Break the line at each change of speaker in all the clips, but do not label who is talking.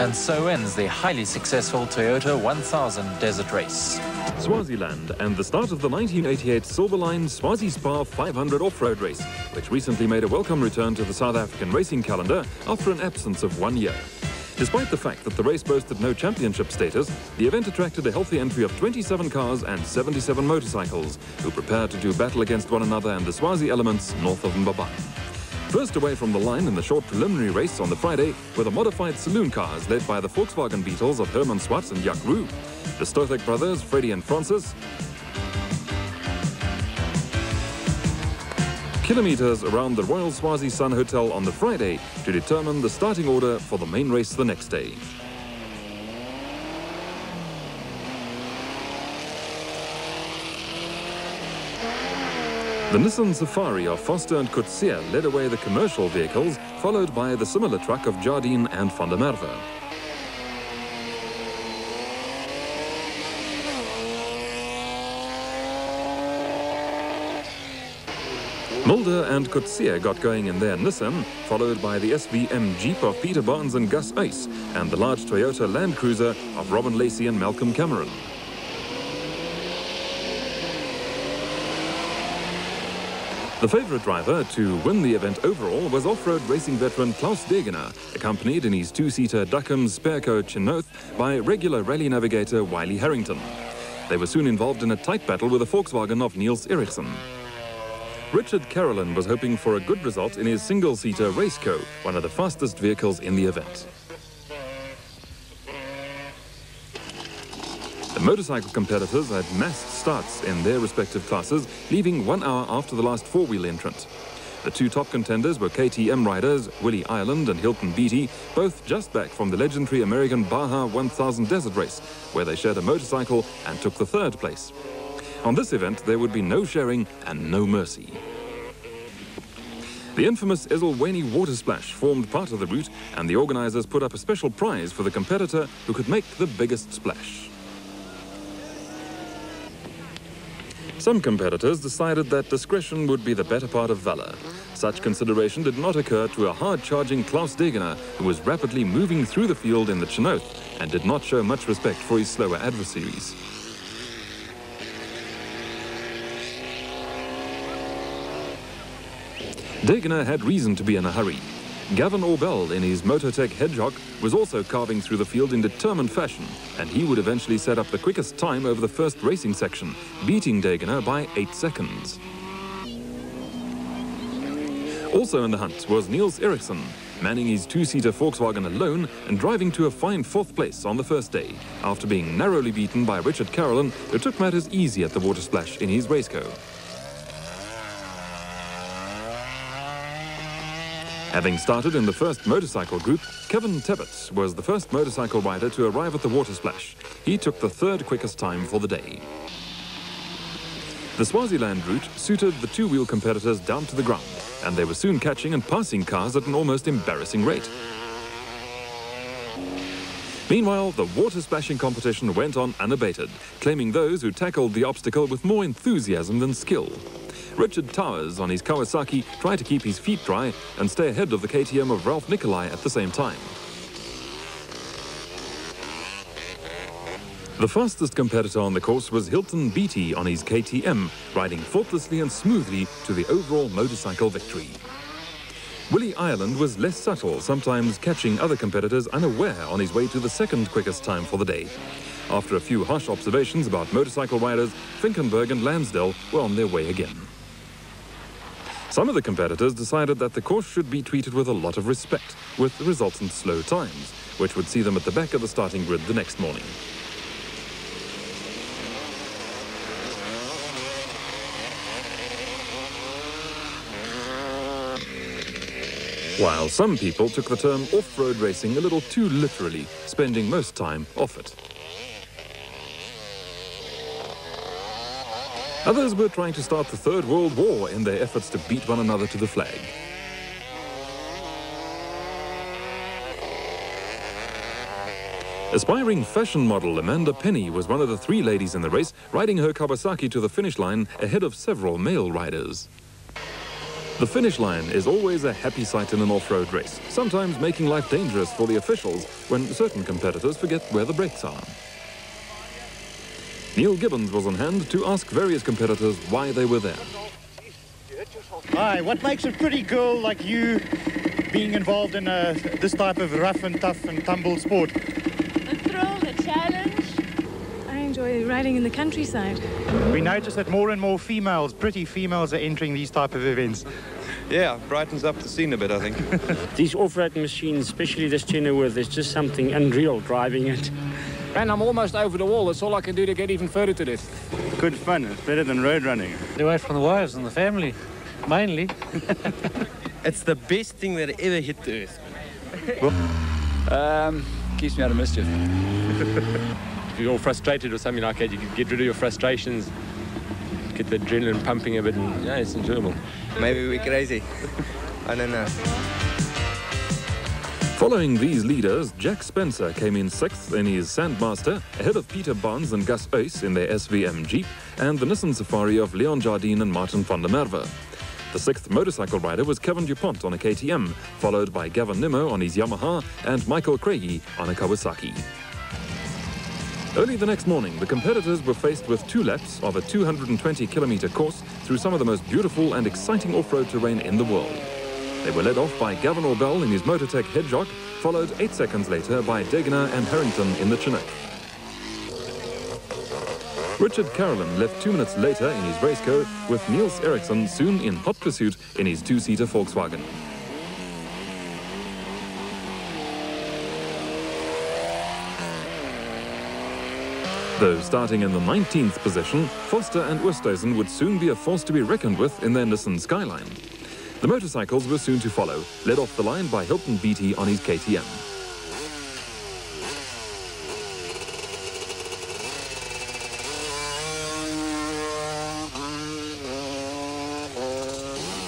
And so ends the highly successful Toyota 1000 Desert Race.
Swaziland and the start of the 1988 Silverline Swazi Spa 500 off-road race, which recently made a welcome return to the South African racing calendar after an absence of one year. Despite the fact that the race boasted no championship status, the event attracted a healthy entry of 27 cars and 77 motorcycles, who prepared to do battle against one another and the Swazi elements north of Mbabane. First away from the line in the short preliminary race on the Friday were the modified saloon cars led by the Volkswagen Beetles of Herman Swart and Jack Roux, the Stothek brothers, Freddie and Francis, kilometers around the Royal Swazi Sun Hotel on the Friday to determine the starting order for the main race the next day. The Nissan Safari of Foster and Coetzee led away the commercial vehicles, followed by the similar truck of Jardine and Van der Merwe. Mulder and Coetzee got going in their Nissan, followed by the SVM Jeep of Peter Barnes and Gus Uys, and the large Toyota Land Cruiser of Robin Lacey and Malcolm Cameron. The favourite driver to win the event overall was off-road racing veteran Klaus Degener, accompanied in his two-seater Duckham Spearco Chenoweth by regular rally navigator Wiley Harrington. They were soon involved in a tight battle with a Volkswagen of Niels Eriksson. Richard Carolan was hoping for a good result in his single-seater Raceco, one of the fastest vehicles in the event. The motorcycle competitors had massed starts in their respective classes, leaving one hour after the last four-wheel entrant. The two top contenders were KTM riders Willie Ireland and Hilton Beatty, both just back from the legendary American Baja 1000 Desert Race, where they shared a motorcycle and took the third place. On this event, there would be no sharing and no mercy. The infamous Ezulwini water splash formed part of the route, and the organizers put up a special prize for the competitor who could make the biggest splash. Some competitors decided that discretion would be the better part of valor. Such consideration did not occur to a hard-charging Klaus Degener, who was rapidly moving through the field in the Chenoweth and did not show much respect for his slower adversaries. Degener had reason to be in a hurry. Gavin Orbell in his Mototech Hedgehog was also carving through the field in determined fashion, and he would eventually set up the quickest time over the first racing section, beating Degener by 8 seconds. Also in the hunt was Niels Eriksson, manning his two-seater Volkswagen alone and driving to a fine fourth place on the first day, after being narrowly beaten by Richard Carolan, who took matters easy at the water splash in his Raceco. Having started in the first motorcycle group, Kevin Tebbett was the first motorcycle rider to arrive at the water splash. He took the third quickest time for the day. The Swaziland route suited the two-wheel competitors down to the ground, and they were soon catching and passing cars at an almost embarrassing rate. Meanwhile, the water splashing competition went on unabated, claiming those who tackled the obstacle with more enthusiasm than skill. Richard Towers on his Kawasaki tried to keep his feet dry and stay ahead of the KTM of Ralph Nicolai at the same time. The fastest competitor on the course was Hilton Beatty on his KTM, riding faultlessly and smoothly to the overall motorcycle victory. Willie Ireland was less subtle, sometimes catching other competitors unaware on his way to the second quickest time for the day. After a few harsh observations about motorcycle riders, Finkenberg and Lansdell were on their way again. Some of the competitors decided that the course should be treated with a lot of respect, with the resultant slow times, which would see them at the back of the starting grid the next morning. While some people took the term off-road racing a little too literally, spending most time off it. Others were trying to start the Third World War in their efforts to beat one another to the flag. Aspiring fashion model Amanda Penny was one of the three ladies in the race, riding her Kawasaki to the finish line ahead of several male riders. The finish line is always a happy sight in an off-road race, sometimes making life dangerous for the officials when certain competitors forget where the brakes are. Neil Gibbons was on hand to ask various competitors why they were there.
Hi, what makes a pretty girl like you being involved in uh, this type of rough and tough and tumble sport?
The thrill, the challenge.
I enjoy riding in the countryside.
We notice that more and more females, pretty females, are entering these type of events.
Yeah, brightens up the scene a bit, I think.
These off-road machines, especially this Chenoweth, is just something unreal driving it.
And I'm almost over the wall. That's all I can do to get even further to this.
Good fun. It's better than road running.
Away from the wives and the family, mainly.
it's the best thing that ever hit the earth.
um, keeps me out of mischief. if you're all frustrated or something like that, you can get rid of your frustrations, get the adrenaline pumping a bit, and yeah, it's enjoyable.
Maybe we're crazy. I don't know.
Following these leaders, Jack Spencer came in sixth in his Sandmaster, ahead of Peter Barnes and Gus Uys in their SVM Jeep, and the Nissan Safari of Leon Jardine and Martin van der Merwe. The sixth motorcycle rider was Kevin DuPont on a KTM, followed by Gavin Nimmo on his Yamaha and Michael Craigie on a Kawasaki. Early the next morning, the competitors were faced with two laps of a 220 kilometer course through some of the most beautiful and exciting off-road terrain in the world. They were led off by Gavin Orbell in his Mototech Hedgehog, followed eight seconds later by Degener and Harrington in the Chenoweth. Richard Carolan left two minutes later in his race car with Niels Eriksson soon in hot pursuit in his two-seater Volkswagen. Though starting in the 19th position, Foster and Oosthuizen would soon be a force to be reckoned with in their Nissan Skyline. The motorcycles were soon to follow, led off the line by Hilton Beattie on his KTM.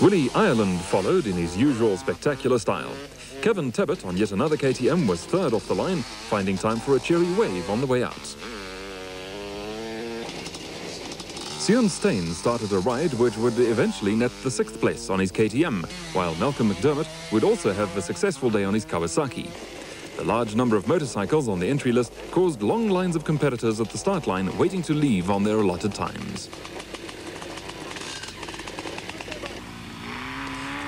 Willie Ireland followed in his usual spectacular style. Kevin Tebbett on yet another KTM was third off the line, finding time for a cheery wave on the way out. Sion Stain started a ride which would eventually net the sixth place on his KTM, while Malcolm McDermott would also have a successful day on his Kawasaki. The large number of motorcycles on the entry list caused long lines of competitors at the start line waiting to leave on their allotted times.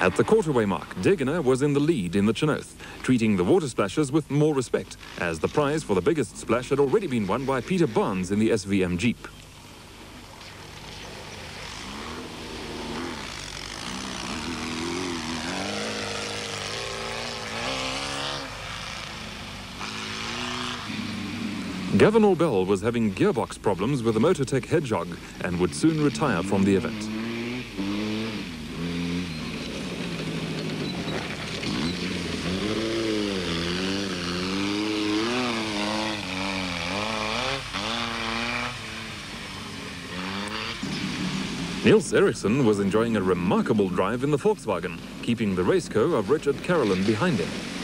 At the quarterway mark, Degener was in the lead in the Chenoweth, treating the water splashes with more respect, as the prize for the biggest splash had already been won by Peter Barnes in the SVM Jeep. Gavin Orbell was having gearbox problems with the Mototech Hedgehog and would soon retire from the event. Niels Eriksson was enjoying a remarkable drive in the Volkswagen, keeping the Raceco of Richard Carolan behind him.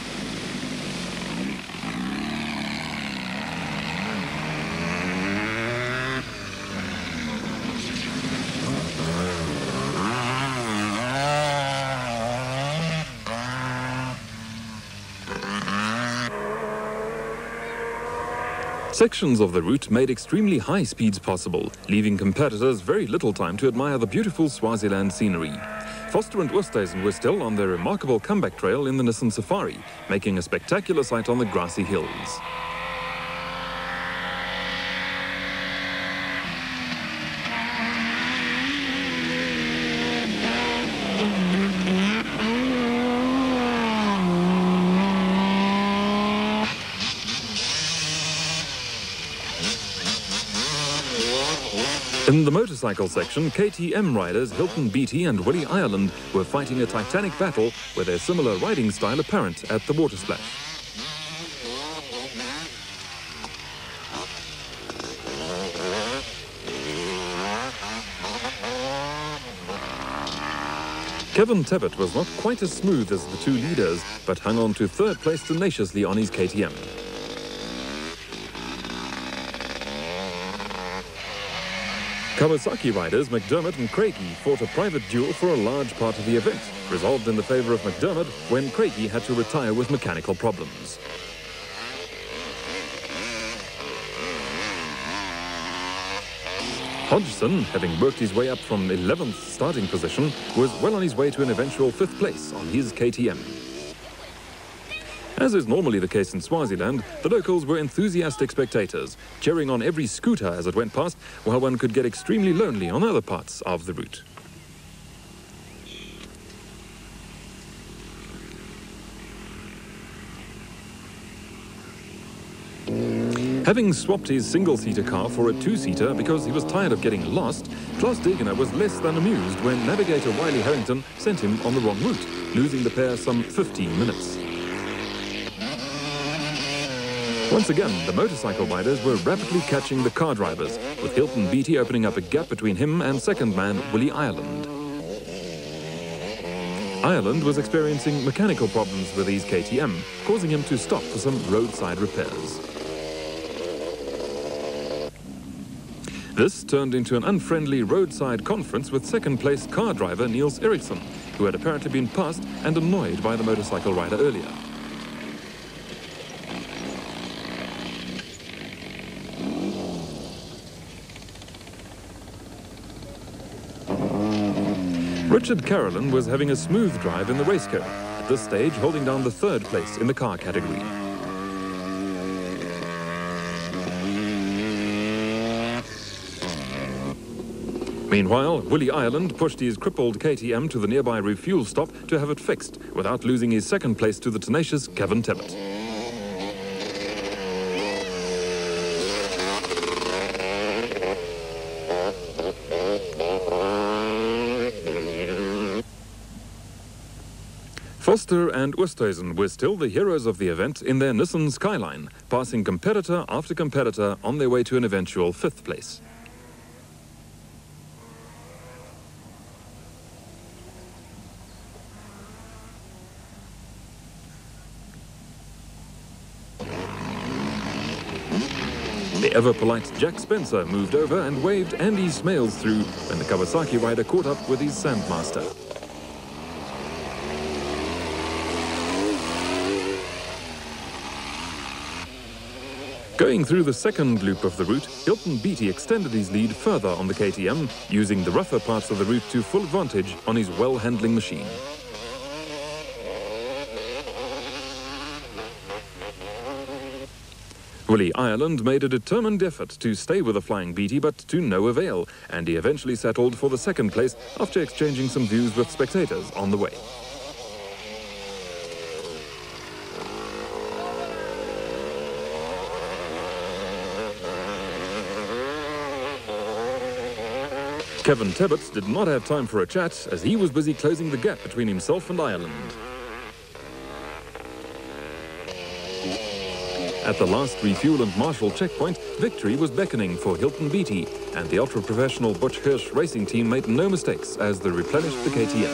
Sections of the route made extremely high speeds possible, leaving competitors very little time to admire the beautiful Swaziland scenery. Foster and Oosthuizen were still on their remarkable comeback trail in the Nissan Safari, making a spectacular sight on the grassy hills. In the motorcycle section, KTM riders Hilton Beattie and Willie Ireland were fighting a titanic battle with their similar riding style apparent at the water splash. Kevin Tebbett was not quite as smooth as the two leaders, but hung on to third place tenaciously on his KTM. Kawasaki riders McDermott and Craigie fought a private duel for a large part of the event, resolved in the favour of McDermott when Craigie had to retire with mechanical problems. Hodgson, having worked his way up from 11th starting position, was well on his way to an eventual fifth place on his KTM. As is normally the case in Swaziland, the locals were enthusiastic spectators, cheering on every scooter as it went past, while one could get extremely lonely on other parts of the route. Having swapped his single-seater car for a two-seater because he was tired of getting lost, Klaus Degener was less than amused when navigator Wiley Harrington sent him on the wrong route, losing the pair some 15 minutes. Once again, the motorcycle riders were rapidly catching the car drivers, with Hilton Beatty opening up a gap between him and second man Willie Ireland. Ireland was experiencing mechanical problems with his KTM, causing him to stop for some roadside repairs. This turned into an unfriendly roadside conference with second-place car driver Niels Eriksson, who had apparently been passed and annoyed by the motorcycle rider earlier. Richard Carolan was having a smooth drive in the race car, at this stage holding down the third place in the car category. Meanwhile, Willie Ireland pushed his crippled KTM to the nearby refuel stop to have it fixed without losing his second place to the tenacious Kevin Tebbett. Foster and Oosthuizen were still the heroes of the event in their Nissan Skyline, passing competitor after competitor on their way to an eventual fifth place. The ever-polite Jack Spencer moved over and waved Andy Smales through when the Kawasaki rider caught up with his Sandmaster. Going through the second loop of the route, Hilton Beatty extended his lead further on the KTM, using the rougher parts of the route to full advantage on his well-handling machine. Willie Ireland made a determined effort to stay with the Flying Beatty, but to no avail, and he eventually settled for the second place after exchanging some views with spectators on the way. Kevin Tebbett did not have time for a chat as he was busy closing the gap between himself and Ireland. At the last refuel and marshal checkpoint, victory was beckoning for Hilton Beatty, and the ultra-professional Butch Hirsch racing team made no mistakes as they replenished the KTM.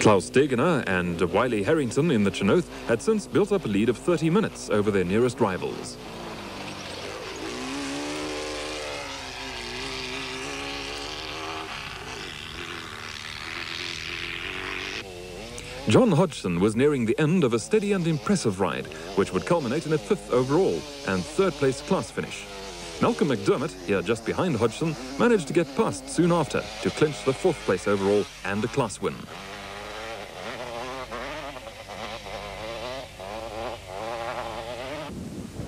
Klaus Degener and Wiley Harrington in the Chenoweth had since built up a lead of 30 minutes over their nearest rivals. John Hodgson was nearing the end of a steady and impressive ride, which would culminate in a fifth overall and third place class finish. Malcolm McDermott, here just behind Hodgson, managed to get past soon after to clinch the fourth place overall and a class win.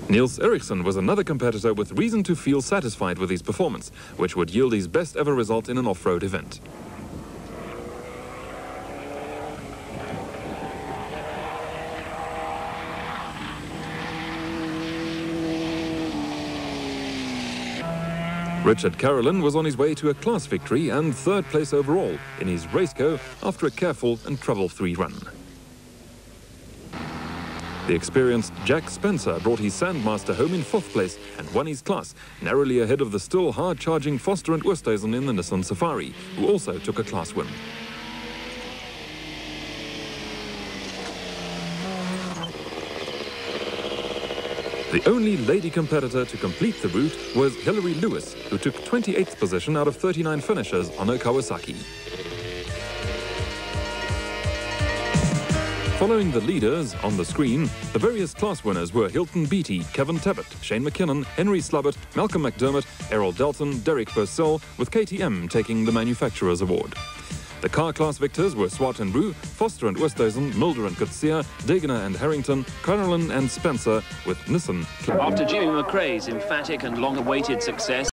Niels Eriksson was another competitor with reason to feel satisfied with his performance, which would yield his best ever result in an off-road event. Richard Carolan was on his way to a class victory and third place overall in his race after a careful and trouble-free run. The experienced Jack Spencer brought his Sandmaster home in fourth place and won his class, narrowly ahead of the still hard-charging Foster and Oosthuizen in the Nissan Safari, who also took a class win. The only lady competitor to complete the route was Hilary Lewis, who took 28th position out of 39 finishers on her Kawasaki. Following the leaders on the screen, the various class winners were Hilton Beattie, Kevin Tebbett, Shane McKinnon, Henry Slubbert, Malcolm McDermott, Errol Dalton, Derek Purcell, with KTM taking the Manufacturers Award. The car class victors were Swart and Brew, Foster and Oosthuizen, Mulder and Coetzee, Degener and Harrington, Carolan and Spencer with Nissan.
After Jimmy McRae's emphatic and long-awaited success,